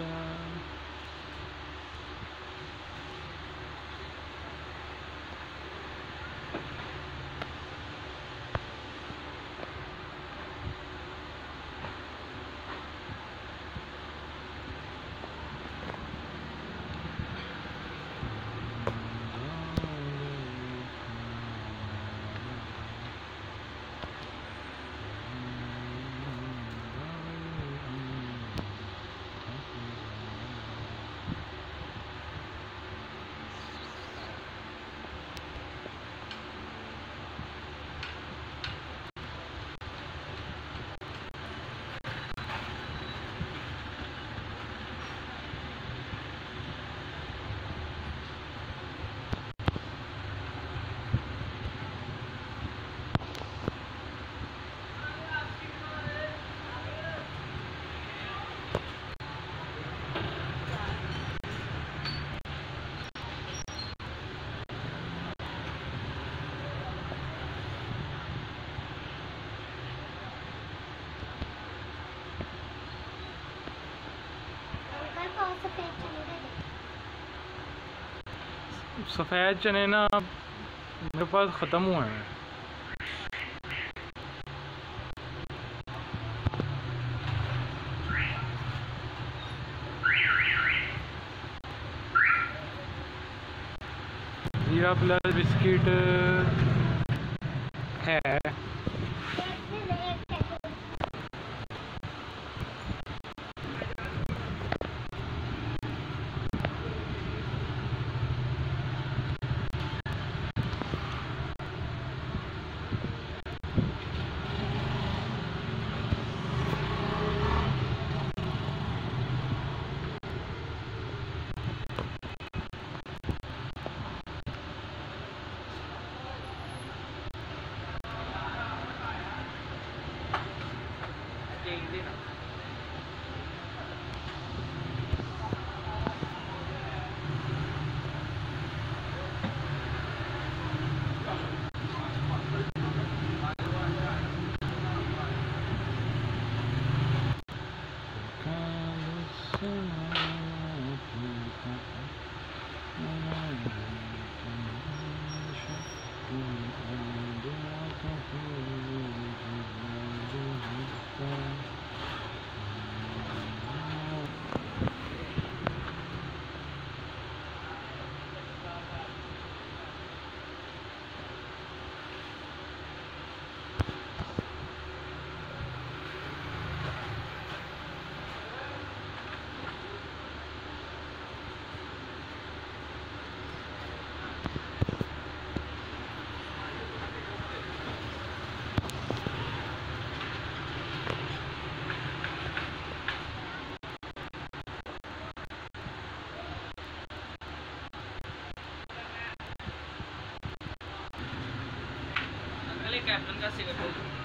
da. सफ़ेद चने ना मेरे पास ख़त्म हुए हैं। जीरा प्लस बिस्किट कैप्टन का सिगरेट